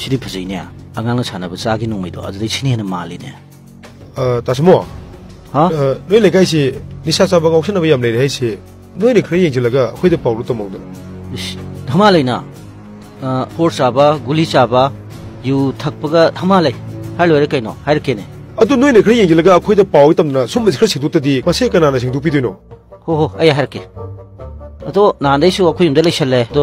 shiri pasi ne angang la chana bu sagi nung mi do azli chini na mali ne ờ ta smo ha noi le kai si ni sha sa ba ga okshin ba yam le hai si noi le khri yin ji la ga hui de paulu to mong de thama le na फोर चाबा गुली चाबा यु थकपगा थमा ले हाल वेरे canoe हार केने अतु नोय ने खरे यंगिलगा अखोय the पाव तमना सुम खरे सिदु तदी मसे कना ना सिदु पिदिनो हो हो आय हार के अतो नांदे सु अखोय यंदले छले तो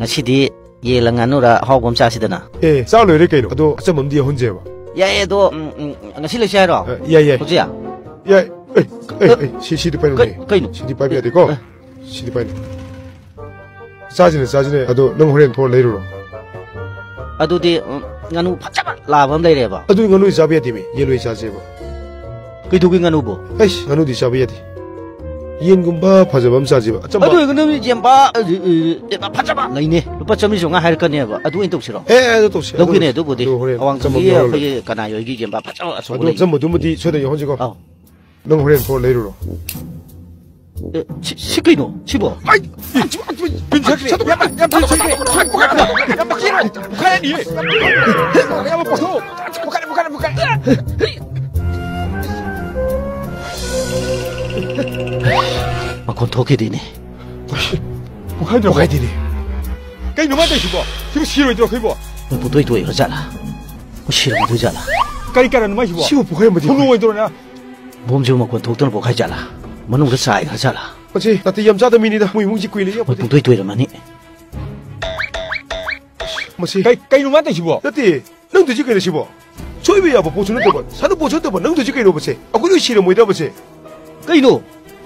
नछि दि 예랑안으라 허검 사시더 나. 예, 싸울래 이렇게 이 러. 또 아점 엄디에 혼재 와. 야야도 음음 실례 시하 러. 야 야. 도지 야. 야, 에 이, 시 시디 빨 리. 그이 시디 빨리야 되 고. 시디 빨 리. 싸지네 싸지 네. 아도 능 호렌 돈 내리 로. 아도디 nganu pachaba la bam lai re ba adu nganu sabiya di me yelo sabiya ba kai du nganu bo ai nganu di sabiya di yen gumba phajabam sajib achamba adu gnam ni jemba jemba phajaba ngai ne lupa chamri songa hair kan ne ba adu in tokshiro eh adu tokshiro logi ne adu bodi awang chambo ye khoye kana yo gi jemba phajaba aso adu chambo du mudi chode yo honjigo ah nong horen ko leiru ro 시끄이노 집어 아이 빈사기 저도 야마 야마 빈사기 살고 가라 야마 길어 가야니 야마 벗어 가라 가라 가라 我건도깨 비. 我看见我还，赶紧弄完再去不？这个洗了就要开不。我不对，多一会儿了。我去了不回了。赶紧赶紧弄完去不？洗我不会，没听。我弄完多少呢？我们就没管，头等不回家了，没个菜了。不去，那得养家的米呢？没忘记归了。我不对，对了嘛你。不去，赶赶紧弄完再去不？那得弄多久去不？最不要不补充的多不？啥都补充的不？弄多久给他不去？啊，我又洗了没得不去？赶紧弄。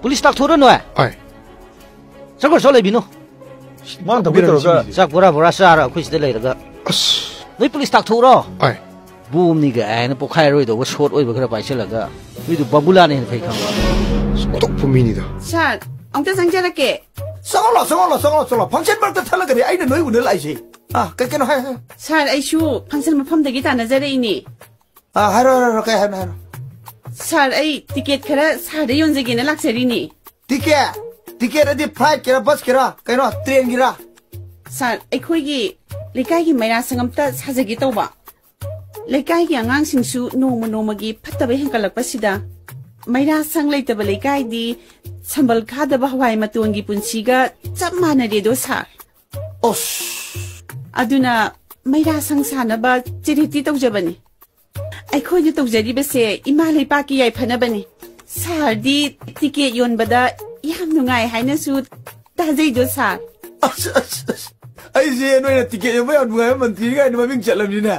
police tak 토르 노아 아이, 저거 소 레비노 mà tao biết rồi cái 자 보라 보라 싸라 쿠시들 레이가 아스, 너희 police tak 토르 아이, 붐니가 아이는 포카이로이도 뭐 숏 오이버 그래 바이실라가 우리도 바불라네 페이칸 똑 분민이다. 자, 엉터 상자랄게. 썩을러 썩을러 썩을러 썩을러 방천벌도 탈락그래 아이는 너희 오늘 아이지 아 그렇게는 하여 살 아이슈 방설 mafamdagi taanazareini. 아 하러 하러 그래 하러 하러 살 아이 ticket khara sarda sir ए ticket खेर सारे यों जगह ने लाख सेरी ticket ticket रे दी flight केरा बस केरा कहीं ट्रेन केरा सर ए कोई की लेकाई की मेरा संगम तक साझे की तो बा लेकाई की अंगांग सिंसु नो मो नो मगी पत्ता बहन कलक पसीदा मेरा दी संबल खाद बहुवाई मत उंगी पुंछीगा माने दे दो सर ओस अधुना मेरा संसान बा चिरिति तो जबनी ꯑꯩꯈꯣꯏꯅ ꯇꯧꯖꯔꯤꯕꯁꯦ ꯏꯃꯥ ꯂꯩꯄꯥꯛꯀꯤ ꯌꯥꯏꯐꯅꯕꯅꯤ ꯁꯥꯔꯗꯤ ꯇꯤꯀꯦꯠ ꯌꯣꯟꯕꯗ ꯌꯥꯝ ꯅꯨꯡꯉꯥꯏ ꯍꯥꯏꯅꯁꯨ ꯇꯥꯖꯩꯗꯣ ꯁꯥꯔ ꯑꯁ ꯑꯁ ꯑꯁ ꯑꯩꯁꯦ ꯅꯣꯏꯅ ꯇꯤꯀꯦꯠ ꯌꯣꯟꯕ ꯌꯥꯝ ꯅꯨꯡꯉꯥꯏꯕ ꯃꯟꯇ꯭ꯔꯤ ꯀꯥꯏꯅ ꯃꯃꯤꯡ ꯆꯠꯂꯕꯅꯤꯅꯦ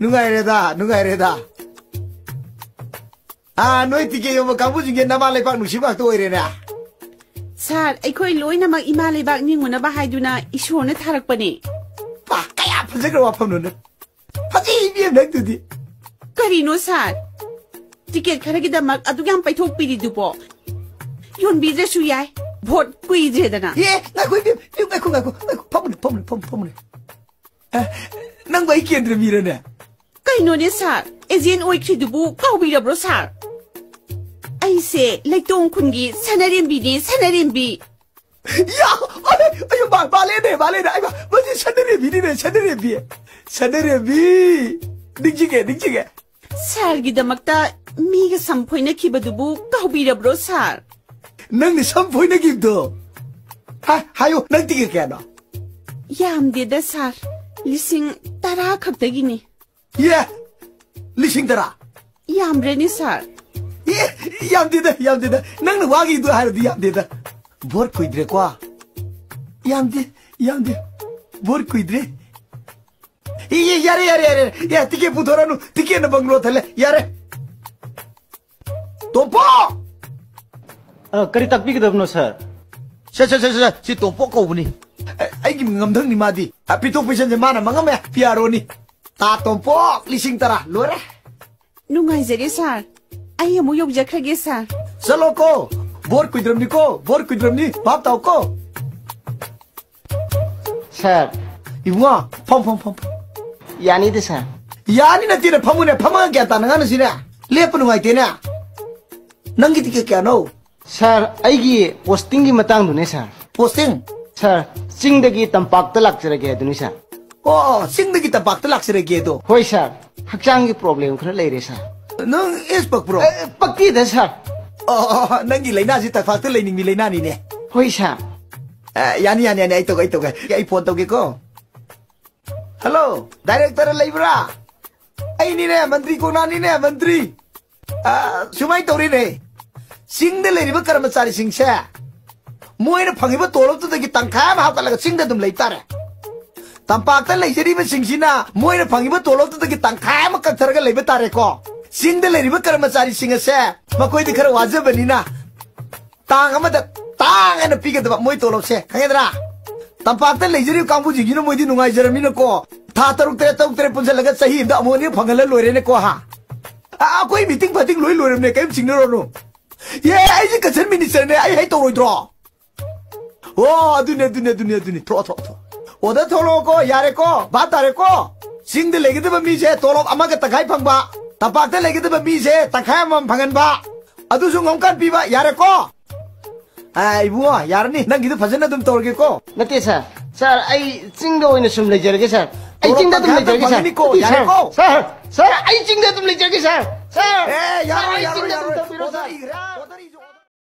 ꯅꯨꯡꯉꯥꯏꯔꯦꯗ ꯅꯨꯡꯉꯥꯏꯔꯦꯗ ꯑꯥ ꯅꯣꯏ ꯇꯤꯀꯦꯠ ꯌꯣꯟꯕ ꯀꯥꯡꯕꯨꯁꯤꯡꯒꯤ ꯅꯃꯥ ꯂꯩꯄꯥꯛ ꯅꯨꯡꯁꯤꯕ ꯉꯥꯛꯇ ꯑꯣꯏꯔꯦꯅꯦ ꯁꯥꯔ ꯑꯩꯈꯣꯏ ꯂꯣꯏꯅꯃꯛ ꯏꯃꯥ ꯂꯩꯕꯥꯛ ꯅꯤꯡꯉꯨꯅꯕ ꯍꯥꯏꯗꯨꯅ ꯏꯁꯣꯔꯅ ꯊꯥꯔꯛꯄꯅꯤ ꯄꯥ ꯀꯌꯥ ꯐꯖꯈ꯭ꯔ ꯋꯥꯐꯝꯅꯣꯅꯦ 석을 와파노는 하지 이비에 넥드디 ꯀꯔꯤꯅꯣ ꯁꯥꯔ ꯇꯤꯀꯦꯠ ꯈꯔꯒꯤꯗꯃꯛ ꯑꯗꯨꯛ ꯌꯥꯝ ꯄꯩꯊꯣꯛꯄꯤꯔꯤꯗꯨꯕꯣ ꯌꯣꯟꯕꯤꯗ꯭ꯔꯁꯨ ꯌꯥꯏ ꯚꯣꯠ ꯀꯨꯏꯗ꯭ꯔꯦꯗꯅ 예, 나고 이비, 이거 나고 나고 나고 퍼물리 퍼물리 퍼물 퍼물리. 아, 난과 이끼 들어 미러네. ꯀꯩꯅꯣꯅꯦ ꯁꯥꯔ ꯑꯦꯖꯦꯟ ꯑꯣꯏꯈ꯭ꯔꯤꯗꯨꯕꯨ ꯀꯥꯎꯕꯤꯔꯕ꯭ꯔꯣ ꯁꯥꯔ ꯑꯩꯁꯦ ꯂꯩꯇꯣꯡ ꯈꯨꯟꯒꯤ ꯁꯅꯔꯦꯝꯕꯤꯅꯦ ꯁꯅꯔꯦꯝꯕꯤ 야, 아이, 아이, 마, 말해네, 말해네. 아이고, 뭐지, 사내리 비리네, 사내리 비. 사내리 비. 닝지게, 닝지게. ꯁꯥꯔꯒꯤꯗꯃꯛꯇ ꯃꯤꯒ ꯁꯝꯐꯣꯏꯅꯈꯤꯕꯗꯨꯕꯨ ꯀꯥꯎꯕꯤꯔꯕ꯭ꯔꯣ ꯁꯥꯔ 넌네 선포이네 김도. 하, 하요, 넌 뛰게 깨너. ꯌꯥꯝꯗꯦꯗ ꯁꯥꯔ ꯂꯤꯁꯤꯡ ꯇꯔꯥ ꯈꯛꯇꯒꯤꯅꯤ 예, 리싱더라. ꯌꯥꯝꯗ꯭ꯔꯦꯅꯤ ꯁꯥꯔ 예, 얌디다, 얌디다. 너는 와기도 하려도 얌디다. 뭘 꾸이드래, 과. 얌디, 얌디. 뭘 꾸이드래? ಯಾರೇ ಯಾರೇ ಯಾರೇ ಎತ್ತಿಗೆ ಬುಧೋರನು ತಿಕೇನ ಬಂಗ್ಲೋತಲ್ಲ ಯಾರೇ Topo! Kari takpi kita benar sir. Sir sir sir sir, si Topo kau ni. Eh, Aku mengamdang ni madi. Tapi ah, tu pesan di mana? Mangam ya, piaro ni. Ta Topo, lising tara, luar. Nungai jadi sir. Ayo ya mu yok jakra ge sir. Salo ko, bor kuidram ni ko, bor kuidram ni, bab tau ko. Sir, ibu ah, pom pom pom. pom. ꯌꯥꯅꯤꯗ ꯁꯥꯔ ꯌꯥꯅꯤ ꯅꯠꯇꯦꯅꯦ ꯐꯝꯃꯨꯅꯦ ꯐꯝꯃꯒ ꯒ꯭ꯌꯥꯟ ꯇꯥꯅ ꯉꯥꯡꯅꯁꯤꯅꯦ ꯂꯦꯞꯄ ꯅꯨꯡꯉꯥꯏꯇꯦꯅꯦ ꯅꯪꯒꯤ ticket ꯀꯌꯥꯅꯣ ꯁꯥꯔ ꯑꯩꯒꯤ ꯄꯣꯁꯇꯤꯡꯒꯤ ꯃꯇꯥꯡꯗꯨꯅꯦ ꯁꯥꯔ ꯄꯣꯁꯇꯤꯡ ꯁꯥꯔ ꯆꯤꯡꯗꯒꯤ ꯇꯝꯄꯥꯛꯇ ꯂꯥꯛꯆꯔꯒꯦ ꯑꯗꯨꯅꯤ ꯁꯥꯔ ꯑꯣ ꯆꯤꯡꯗꯒꯤ ꯇꯝꯄꯥꯛꯇ ꯂꯥꯛꯆꯔꯒꯦ ꯑꯗꯣ ꯍꯣꯏ ꯁꯥꯔ ꯍꯛꯆꯥꯡꯒꯤ ꯄ꯭ꯔꯣꯕ꯭ꯂꯦꯝ ꯈꯔ ꯂꯩꯔꯦ ꯁꯥꯔ ꯅꯪ ꯑꯦꯁ ꯄꯛꯄ꯭ꯔꯣ ꯄꯛꯇꯦꯗ ꯁꯥꯔ ꯑꯣ ꯅꯪꯒꯤ ꯂꯩꯅꯥꯁꯤ ꯇꯝꯄꯥꯛꯇ ꯂꯩꯅꯤꯡꯕꯤ ꯂꯩꯅꯥꯅꯤꯅꯦ ꯍꯣꯏ ꯁꯥꯔ ꯌꯥꯅꯤ ꯌꯥꯅꯤ ꯌꯥꯅꯤ ꯑꯩ ꯇꯧꯒꯦ ꯑꯩ ꯇꯧꯒꯦ ꯑꯩ ꯐꯣꯟ ꯇꯧꯒꯦꯀꯣ Hello, director Libra. Ay ni ne, mantri ko na ni ne, mantri. Ah, sumay tawri ne. Sing de leriba karmasari sing siya. Moina phangiba tolop to dagi tangkha ma hawta laga sing de dum leitar. Tampakta leiseri ba sing sina, moina phangiba tolop to dagi tangkha ma kathar ga leiba tare ko. Sing de leriba karmasari sing siya. Ma koi dikhar wajib ni na. Tang amad tang ana pigad ba moi tolop siya. Kangedra. तंपाकते लेजरी कांबू जिगिनो मोदी नुंगाई जरमी ने को था तरुक तेरे तरुक तेरे पुंसे लगे सही इंदा अमोनिया फंगल लोरे ने को हाँ आ कोई मीटिंग फटिंग लोई लोरे ने कहीं सिग्नल रोनो ये आई जी कचन मिनिस्टर ने आई है तो रोई ड्रॉ ओ दुनिया दुनिया दुनिया दुनिया थ्रो थ्रो थ्रो ओदा थोलो को यारे को बात आरे को सिंग दे लेगे तो मी जे तोलो अमा के तखाई फंगबा तपाते लेगे तो मी जे तखाई मम फंगनबा अदुसुंग हमकान पीबा यारे को 바, 타박데 레기드바 미세, 타카이 만 팡은바, 아두수 ngomkan 피바, 야레고. 아, 이부아, 야르니, 난 기